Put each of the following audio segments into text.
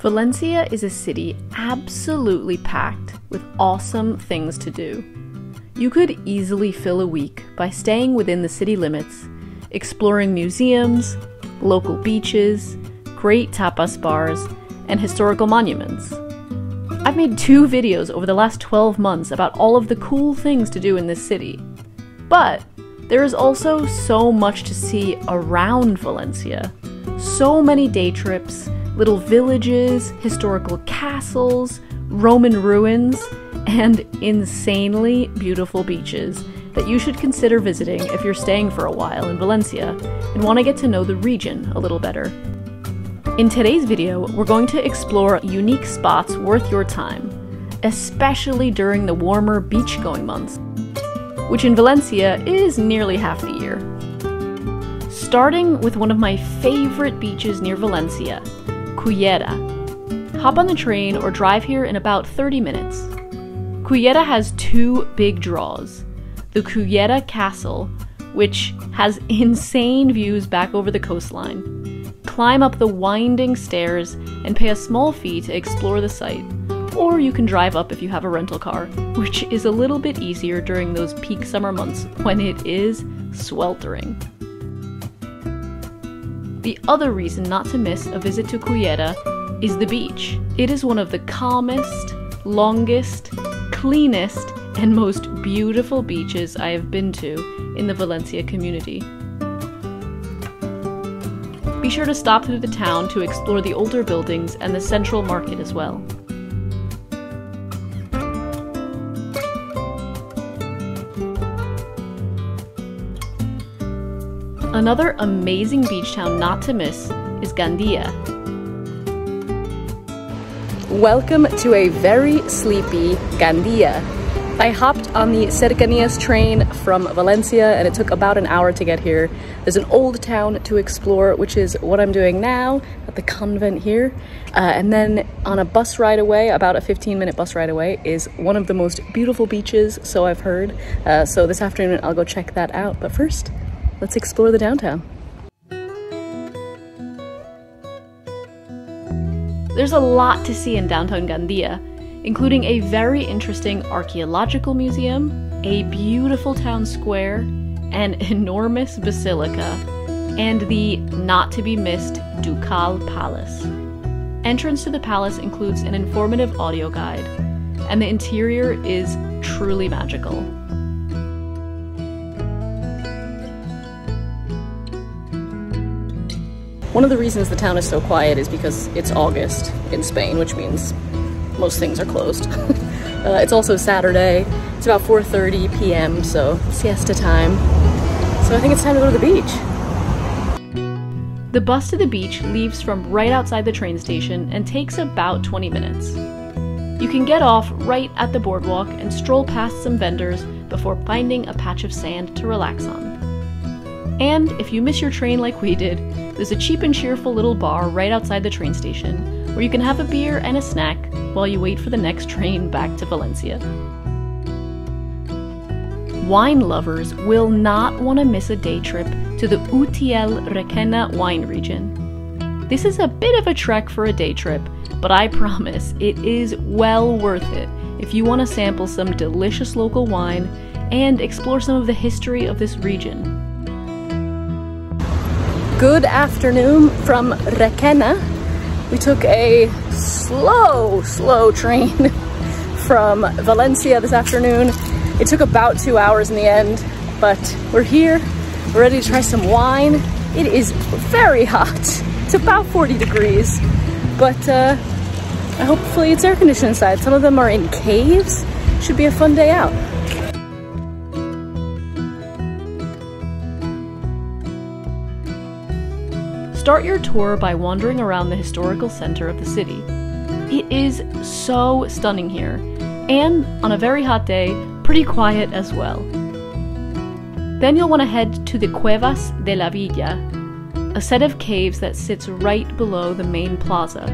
Valencia is a city absolutely packed with awesome things to do. You could easily fill a week by staying within the city limits, exploring museums, local beaches, great tapas bars, and historical monuments. I've made two videos over the last 12 months about all of the cool things to do in this city. But there is also so much to see around Valencia. So many day trips, little villages, historical castles, Roman ruins, and insanely beautiful beaches that you should consider visiting if you're staying for a while in Valencia and want to get to know the region a little better. In today's video, we're going to explore unique spots worth your time, especially during the warmer beach-going months, which in Valencia is nearly half the year. Starting with one of my favorite beaches near Valencia, Cullera. Hop on the train or drive here in about 30 minutes. Cullera has two big draws. The Cullera Castle, which has insane views back over the coastline. Climb up the winding stairs and pay a small fee to explore the site. Or you can drive up if you have a rental car, which is a little bit easier during those peak summer months when it is sweltering. The other reason not to miss a visit to Cullera is the beach. It is one of the calmest, longest, cleanest, and most beautiful beaches I have been to in the Valencia community. Be sure to stop through the town to explore the older buildings and the central market as well. Another amazing beach town not to miss is Gandia. Welcome to a very sleepy Gandia. I hopped on the Cercanías train from Valencia and it took about an hour to get here. There's an old town to explore, which is what I'm doing now at the convent here. Uh, and then on a bus ride away, about a 15 minute bus ride away, is one of the most beautiful beaches, so I've heard. Uh, so this afternoon I'll go check that out. But first, let's explore the downtown. There's a lot to see in downtown Gandia, including a very interesting archaeological museum, a beautiful town square, an enormous basilica, and the not to be missed Ducal Palace. Entrance to the palace includes an informative audio guide, and the interior is truly magical. One of the reasons the town is so quiet is because it's August in Spain, which means most things are closed. uh, it's also Saturday. It's about 4.30 p.m., so siesta time. So I think it's time to go to the beach. The bus to the beach leaves from right outside the train station and takes about 20 minutes. You can get off right at the boardwalk and stroll past some vendors before finding a patch of sand to relax on. And if you miss your train like we did, there's a cheap and cheerful little bar right outside the train station where you can have a beer and a snack while you wait for the next train back to Valencia. Wine lovers will not want to miss a day trip to the Utiel Requena wine region. This is a bit of a trek for a day trip, but I promise it is well worth it if you want to sample some delicious local wine and explore some of the history of this region good afternoon from Requena. We took a slow, slow train from Valencia this afternoon. It took about two hours in the end, but we're here. We're ready to try some wine. It is very hot. It's about 40 degrees, but uh, hopefully it's air conditioned inside. Some of them are in caves. Should be a fun day out. Start your tour by wandering around the historical center of the city. It is so stunning here, and on a very hot day, pretty quiet as well. Then you'll want to head to the Cuevas de la Villa, a set of caves that sits right below the main plaza.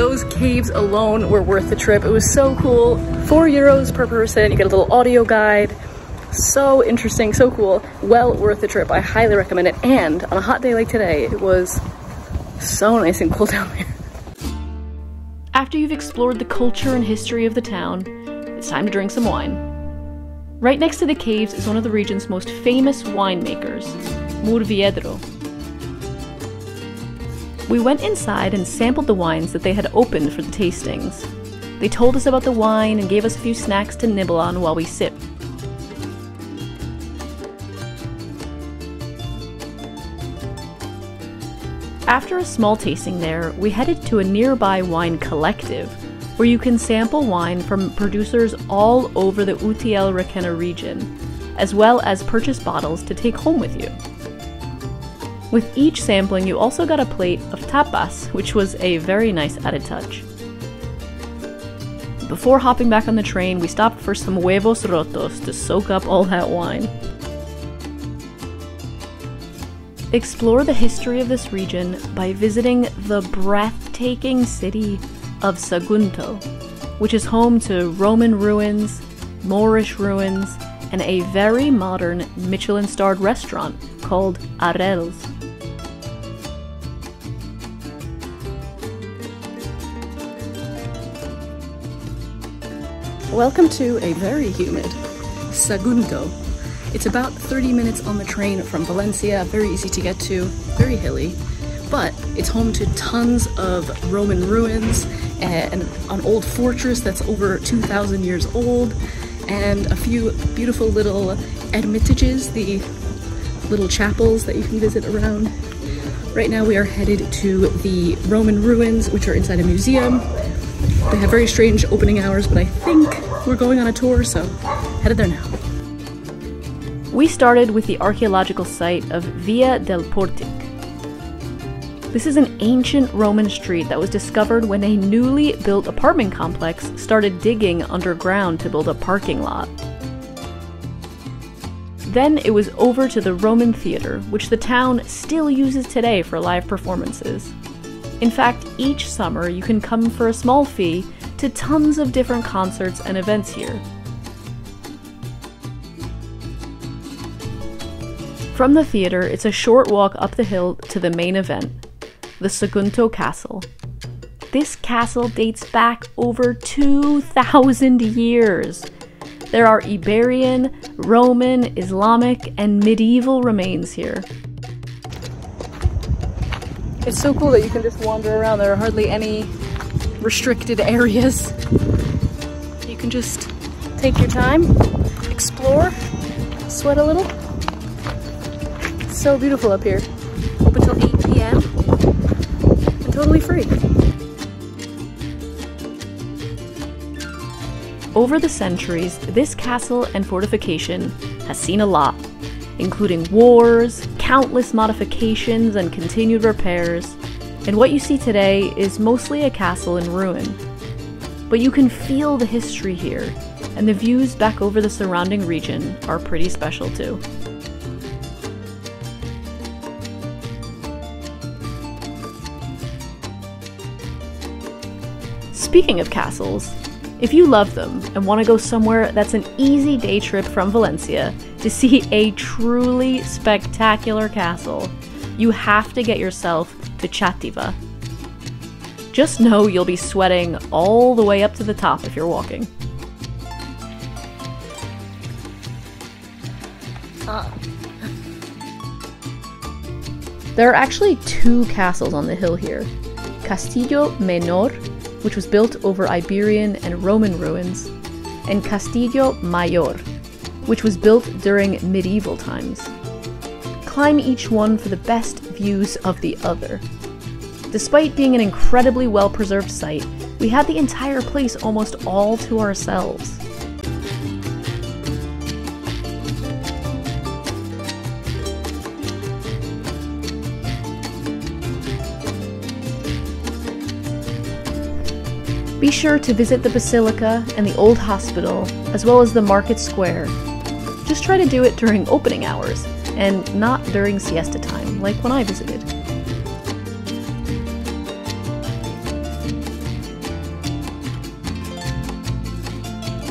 Those caves alone were worth the trip. It was so cool. Four euros per person. You get a little audio guide. So interesting, so cool. Well worth the trip. I highly recommend it. And on a hot day like today, it was so nice and cool down there. After you've explored the culture and history of the town, it's time to drink some wine. Right next to the caves is one of the region's most famous winemakers, Murviedro. We went inside and sampled the wines that they had opened for the tastings. They told us about the wine and gave us a few snacks to nibble on while we sipped. After a small tasting there, we headed to a nearby wine collective, where you can sample wine from producers all over the Utiel Requena region, as well as purchase bottles to take home with you. With each sampling, you also got a plate of tapas, which was a very nice added touch. Before hopping back on the train, we stopped for some huevos rotos to soak up all that wine. Explore the history of this region by visiting the breathtaking city of Sagunto, which is home to Roman ruins, Moorish ruins, and a very modern Michelin starred restaurant called Arrels. Welcome to a very humid Sagunto. It's about 30 minutes on the train from Valencia, very easy to get to, very hilly, but it's home to tons of Roman ruins and an old fortress that's over 2,000 years old, and a few beautiful little ermitages, the little chapels that you can visit around. Right now we are headed to the Roman ruins, which are inside a museum. They have very strange opening hours, but I think we're going on a tour, so headed there now. We started with the archaeological site of Via del Portic. This is an ancient Roman street that was discovered when a newly built apartment complex started digging underground to build a parking lot. Then it was over to the Roman Theatre, which the town still uses today for live performances. In fact, each summer you can come for a small fee to tons of different concerts and events here. From the theatre, it's a short walk up the hill to the main event, the Sagunto Castle. This castle dates back over 2,000 years. There are Iberian, Roman, Islamic, and medieval remains here. It's so cool that you can just wander around. There are hardly any restricted areas. You can just take your time, explore, sweat a little It's so beautiful up here. Open till 8 p.m. and totally free. Over the centuries, this castle and fortification has seen a lot, including wars, countless modifications, and continued repairs. And what you see today is mostly a castle in ruin. But you can feel the history here, and the views back over the surrounding region are pretty special too. Speaking of castles, if you love them and want to go somewhere that's an easy day trip from Valencia to see a truly spectacular castle, you have to get yourself to Xativa. Just know you'll be sweating all the way up to the top if you're walking. There are actually two castles on the hill here Castillo Menor which was built over Iberian and Roman ruins, and Castillo Mayor, which was built during medieval times. Climb each one for the best views of the other. Despite being an incredibly well preserved site, we had the entire place almost all to ourselves. Be sure to visit the Basilica and the Old Hospital, as well as the Market Square. Just try to do it during opening hours, and not during siesta time, like when I visited.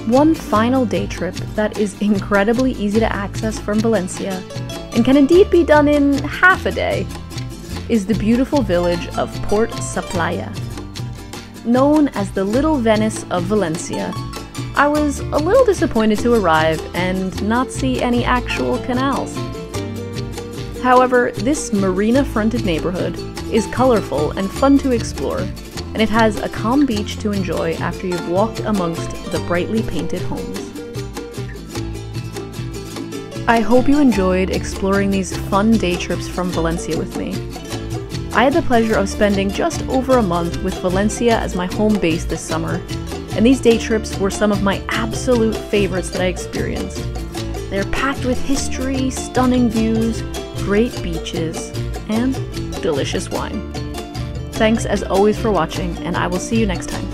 One final day trip that is incredibly easy to access from Valencia and can indeed be done in half a day is the beautiful village of Port Saplaya. Known as the Little Venice of Valencia, I was a little disappointed to arrive and not see any actual canals. However, this marina fronted neighborhood is colorful and fun to explore, and it has a calm beach to enjoy after you've walked amongst the brightly painted homes. I hope you enjoyed exploring these fun day trips from Valencia with me. I had the pleasure of spending just over a month with Valencia as my home base this summer, and these day trips were some of my absolute favorites that I experienced. They're packed with history, stunning views, great beaches, and delicious wine. Thanks as always for watching, and I will see you next time.